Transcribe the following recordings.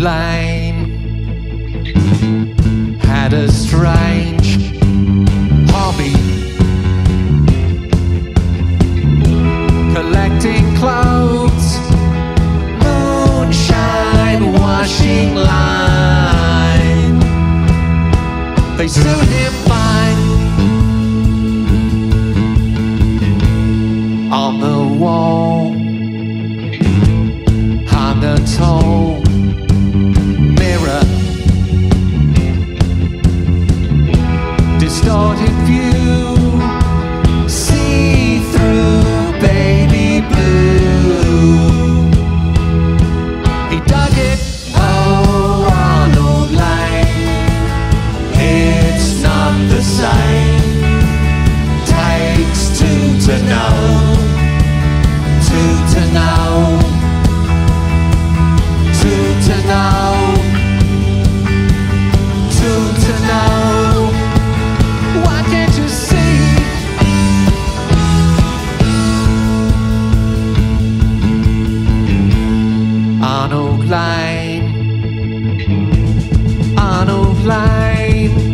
Layne had a strange hobby. Collecting clothes, moonshine washing line. They suit him fine on the wall. Hung a tall Layne, Arnold Layne.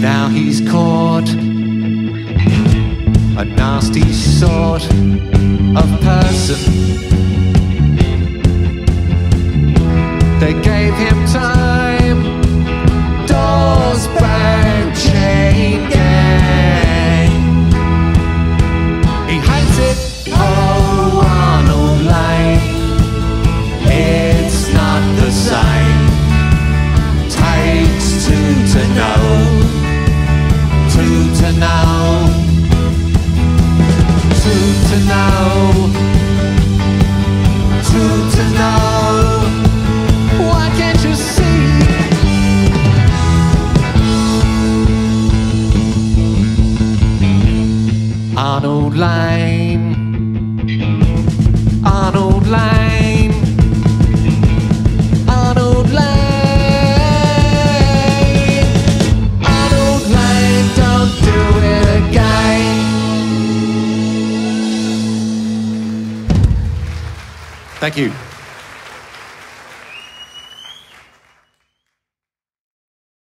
Now he's caught a nasty sort of person. They gave him time, doors bang, chain gang. He hates it, oh Arnold Layne. It's not the same. Takes two to know, Arnold Layne, Arnold Layne, Arnold Layne, Arnold Layne, don't do it again. Thank you.